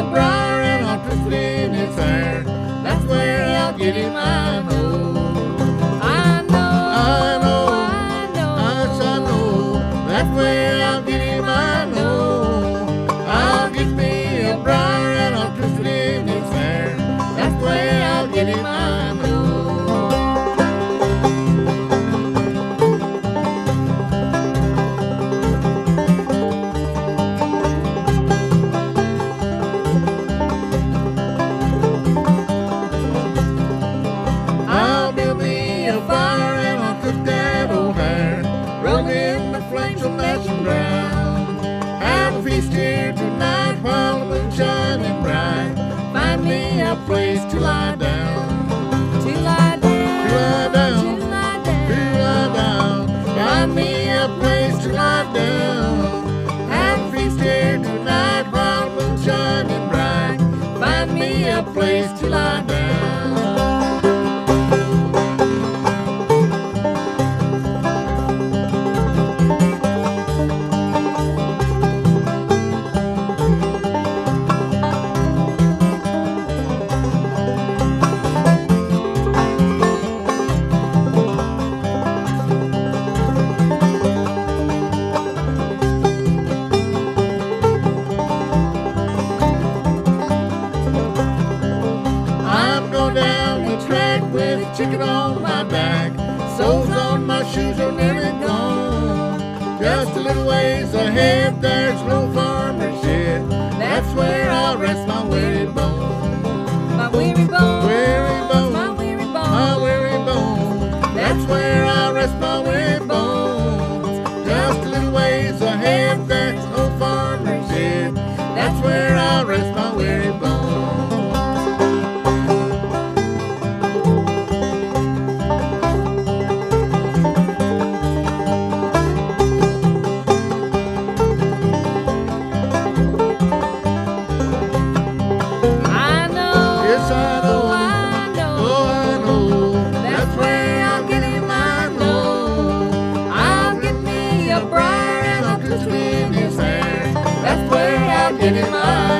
a briar and I'll drift in his hair. That's where I'll get him, I know. I know, I know, I know, yes, I know. That's where I'll get him, I know. I'll get me a briar and I'll drift in his hair. That's where I'll get him, I know. place here tonight while the moon's shining bright. Find me a place to lie down. To lie down. To lie down. To lie down. To lie down. Find me a place to lie down. Have a feast here tonight while the moon's shining bright. Find me a place to lie down. down the track with a chicken on my back. Soles on my shoes are nearly gone. Just a little ways ahead, there's no farmer's shed. That's where I'll rest. in my